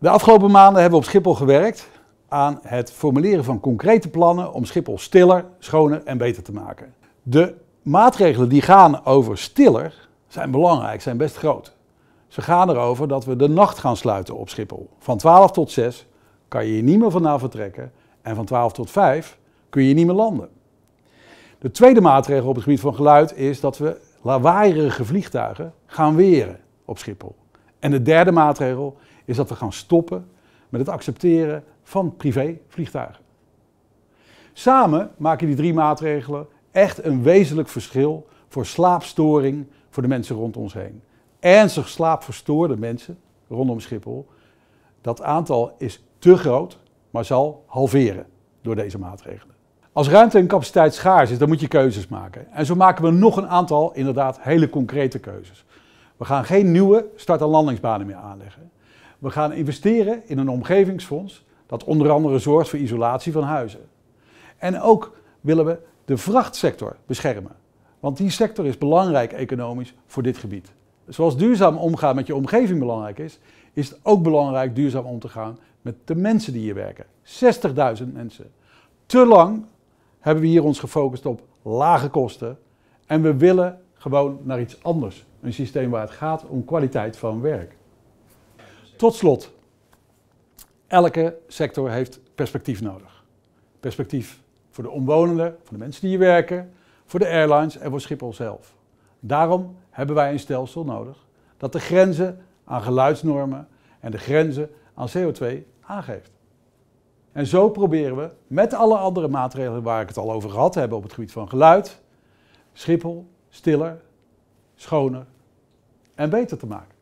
De afgelopen maanden hebben we op Schiphol gewerkt aan het formuleren van concrete plannen om Schiphol stiller, schoner en beter te maken. De maatregelen die gaan over stiller zijn belangrijk, zijn best groot. Ze gaan erover dat we de nacht gaan sluiten op Schiphol. Van 12 tot 6 kan je hier niet meer vandaan vertrekken en van 12 tot 5 kun je niet meer landen. De tweede maatregel op het gebied van geluid is dat we lawaaierige vliegtuigen gaan weren op Schiphol. En de derde maatregel is dat we gaan stoppen met het accepteren van privévliegtuigen. Samen maken die drie maatregelen echt een wezenlijk verschil voor slaapstoring voor de mensen rond ons heen. Ernstig slaapverstoorde mensen rondom Schiphol, dat aantal is te groot, maar zal halveren door deze maatregelen. Als ruimte en capaciteit schaars is, dan moet je keuzes maken. En zo maken we nog een aantal, inderdaad, hele concrete keuzes. We gaan geen nieuwe start- en landingsbanen meer aanleggen. We gaan investeren in een omgevingsfonds dat onder andere zorgt voor isolatie van huizen. En ook willen we de vrachtsector beschermen. Want die sector is belangrijk economisch voor dit gebied. Zoals duurzaam omgaan met je omgeving belangrijk is, is het ook belangrijk duurzaam om te gaan met de mensen die hier werken. 60.000 mensen. Te lang hebben we hier ons gefocust op lage kosten en we willen gewoon naar iets anders. Een systeem waar het gaat om kwaliteit van werk. Tot slot, elke sector heeft perspectief nodig. Perspectief voor de omwonenden, voor de mensen die hier werken, voor de airlines en voor Schiphol zelf. Daarom hebben wij een stelsel nodig dat de grenzen aan geluidsnormen en de grenzen aan CO2 aangeeft. En zo proberen we met alle andere maatregelen waar ik het al over gehad heb op het gebied van geluid, Schiphol stiller, schoner en beter te maken.